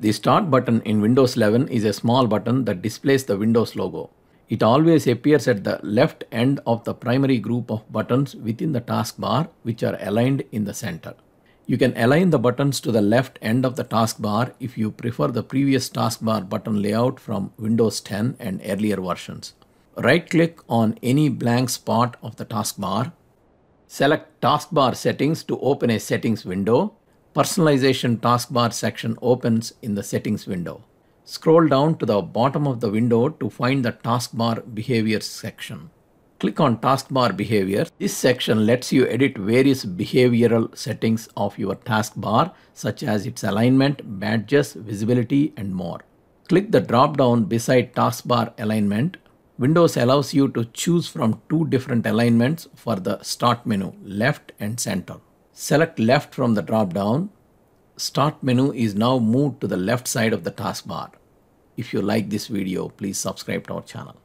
The Start button in Windows 11 is a small button that displays the Windows logo. It always appears at the left end of the primary group of buttons within the taskbar which are aligned in the center. You can align the buttons to the left end of the taskbar if you prefer the previous taskbar button layout from Windows 10 and earlier versions. Right click on any blank spot of the taskbar. Select Taskbar Settings to open a settings window. Personalization taskbar section opens in the settings window. Scroll down to the bottom of the window to find the taskbar behavior section. Click on taskbar behavior. This section lets you edit various behavioral settings of your taskbar such as its alignment, badges, visibility and more. Click the drop down beside taskbar alignment. Windows allows you to choose from two different alignments for the start menu, left and center. Select left from the drop down Start menu is now moved to the left side of the taskbar. If you like this video, please subscribe to our channel.